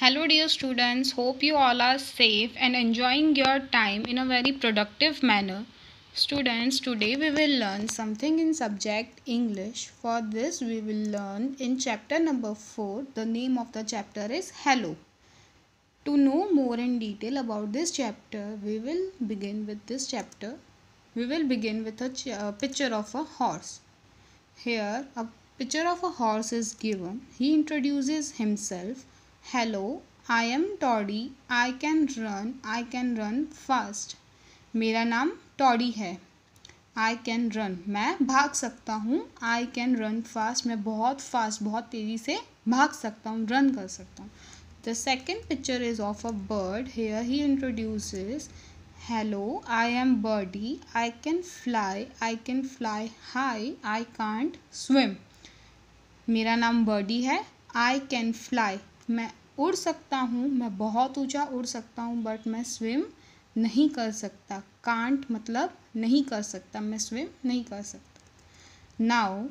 Hello, dear students. Hope you all are safe and enjoying your time in a very productive manner. Students, today we will learn something in subject English. For this, we will learn in chapter number 4. The name of the chapter is Hello. To know more in detail about this chapter, we will begin with this chapter. We will begin with a uh, picture of a horse. Here, a picture of a horse is given. He introduces himself. Hello, I am Toddy I can run I can run fast मेरा नाम Toddy है। I can run मैं भाग सकता हूँ। I can run fast मैं बहुत fast बहुत तेज़ी से भाग सकता हूँ रन कर सकता हूँ। The second picture is of a bird here he introduces hello I am Birdie I can fly I can fly high I can't swim मेरा नाम बर्डी है। आई कैन फ्लाई मैं उड़ सकता हूँ, मैं बहुत ऊँचा उड़ सकता हूँ बट मैं स्विम नहीं कर सकता। कांट मतलब नहीं कर सकता। मैं स्विम नहीं कर सकता। Now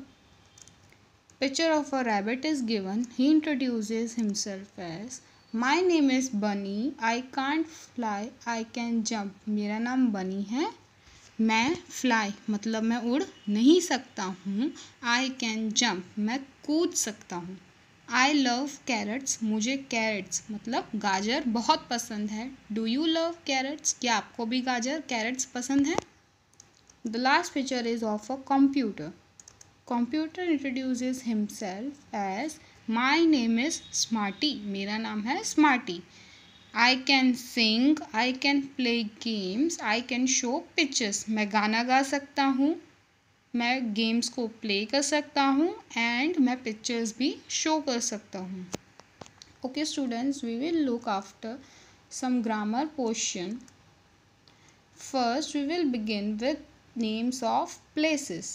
picture of a rabbit is given he introduces himself as my name is Bunny I can't fly I can jump मेरा नाम बनी है। मैं फ्लाई मतलब मैं उड़ नहीं सकता हूँ। आई कैन जम्प मैं कूद सकता हूँ। आई लव कैरेट्स मुझे कैरेट्स मतलब गाजर बहुत पसंद है। डू यू लव कैरेट्स क्या आपको भी गाजर कैरेट्स पसंद है? The last picture is of a computer computer introduces himself as my name is Smarty मेरा नाम है Smarty I can sing I can play games I can show pictures मैं गाना गा सकता हूँ। मैं गेम्स को प्ले कर सकता हूँ एंड मैं पिक्चर्स भी शो कर सकता हूँ। Okay students we will look after some grammar portion. First, we will begin with names of places.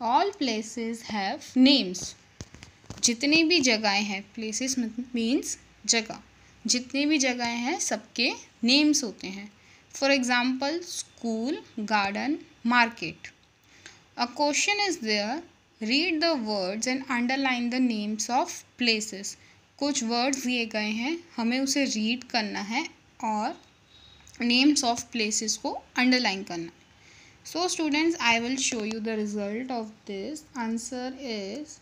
All places have names. जितनी भी जगहें हैं प्लेसेस मीन्स जगह। जितनी भी जगहें हैं, सबके नेम्स होते हैं। For example school garden market a question is there read the words and underline the names of places कुछ वर्ड्स दिए गए हैं, हमें उसे रीड करना है और नेम्स ऑफ़ प्लेसेस को अंडरलाइन करना है। So students I will show you the result of this answer is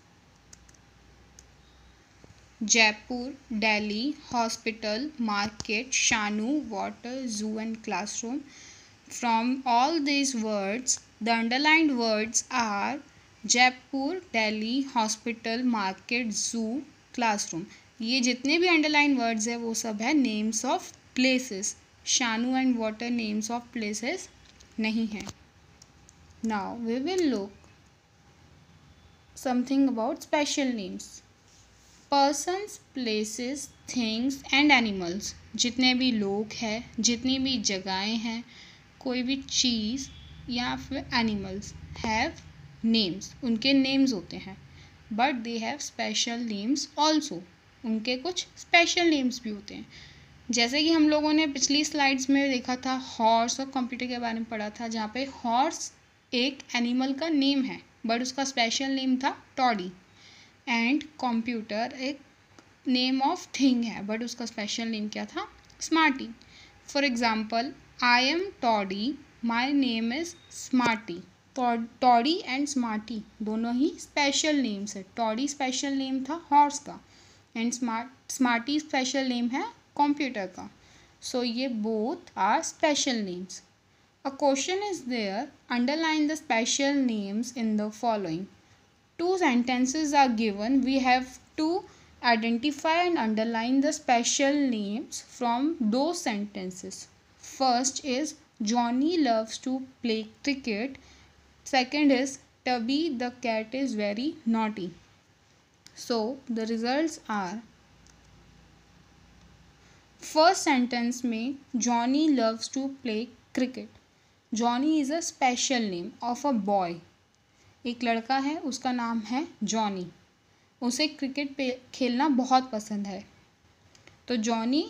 Jaipur Delhi hospital market Shanu water zoo and classroom from all these words the underlined words are Jaipur Delhi hospital market zoo classroom ये जितने भी underline words हैं, वो सब है names of places Shanu and water names of places नहीं हैं. Now we will look something about special names persons places things and animals जितने भी लोग हैं, जितनी भी जगहें हैं कोई भी चीज़ या फिर एनिमल्स हैव नेम्स उनके नेम्स होते हैं। But they have special names also उनके कुछ स्पेशल नेम्स भी होते हैं। जैसे कि हम लोगों ने पिछली स्लाइड्स में देखा था हॉर्स और कंप्यूटर के बारे में पढ़ा था, जहाँ पे हॉर्स एक एनिमल का नेम है बट उसका स्पेशल नेम था टॉडी एंड कंप्यूटर एक नेम ऑफ़ थिंग है बट उसका स्पेशल नेम क्या था? Smarty for example I am Toddy my name is Smarty Toddy and Smarty दोनों ही स्पेशल नेम्स है। टॉडी स्पेशल नेम था हॉर्स का and smart Smarty special name है कंप्यूटर का। सो ये both are special names a question is there underline the special names in the following two sentences are given. We have to identify and underline the special names from those sentences. First is johnny loves to play cricket second is tubby the cat is very naughty so the results are first sentence में Johnny loves to play cricket Johnny is a special name of a boy एक लड़का है उसका नाम है Johnny उसे cricket पे खेलना बहुत पसंद है तो जॉनी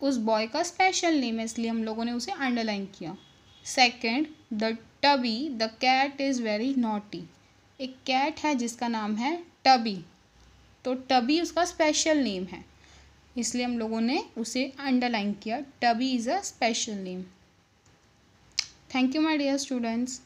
उस बॉय का स्पेशल नेम है, इसलिए हम लोगों ने उसे अंडरलाइन किया। Second the Tubby the cat is very naughty एक कैट है जिसका नाम है टबी तो टबी उसका स्पेशल नेम है। इसलिए हम लोगों ने उसे अंडरलाइन किया। Tubby is a special name thank you my dear students